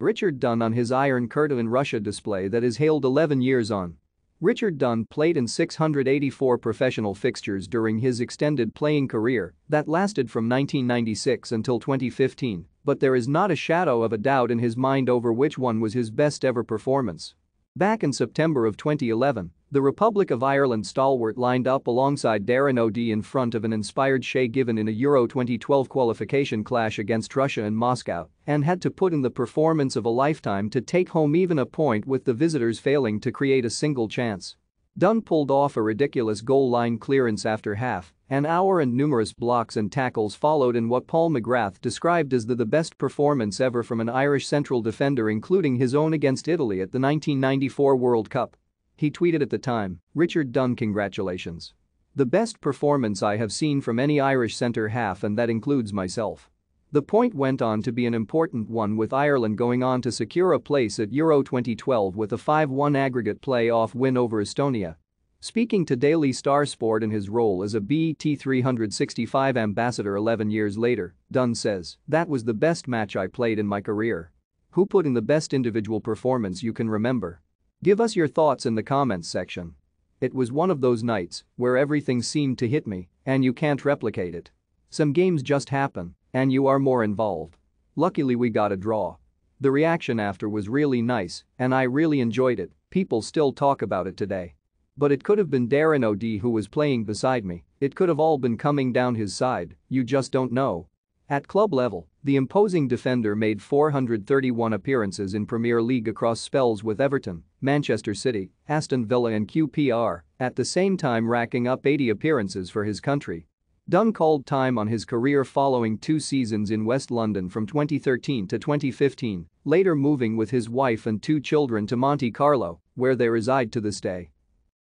Richard Dunne on his Iron Curtain in Russia display that is hailed 11 years on. Richard Dunne played in 684 professional fixtures during his extended playing career that lasted from 1996 until 2015, but there is not a shadow of a doubt in his mind over which one was his best ever performance. Back in September of 2011, the Republic of Ireland stalwart lined up alongside Darren O'Dea in front of an inspired Shay Given in a Euro 2012 qualification clash against Russia in Moscow and had to put in the performance of a lifetime to take home even a point with the visitors failing to create a single chance. Dunne pulled off a ridiculous goal line clearance after half, an hour and numerous blocks and tackles followed in what Paul McGrath described as the, the best performance ever from an Irish central defender including his own against Italy at the 1994 World Cup. He tweeted at the time, Richard Dunne congratulations. The best performance I have seen from any Irish centre-half and that includes myself. The point went on to be an important one with Ireland going on to secure a place at Euro 2012 with a 5-1 aggregate play-off win over Estonia. Speaking to Daily Star Sport in his role as a BET 365 ambassador 11 years later, Dunne says, that was the best match I played in my career. Who put in the best individual performance you can remember? Give us your thoughts in the comments section. It was one of those nights where everything seemed to hit me and you can't replicate it. Some games just happen and you are more involved. Luckily we got a draw. The reaction after was really nice and I really enjoyed it, people still talk about it today. But it could have been Darren O'Dea who was playing beside me, it could have all been coming down his side, you just don't know. At club level, the imposing defender made 431 appearances in Premier League across spells with Everton, Manchester City, Aston Villa and QPR, at the same time racking up 80 appearances for his country. Dunne called time on his career following two seasons in West London from 2013 to 2015, later moving with his wife and two children to Monte Carlo, where they reside to this day.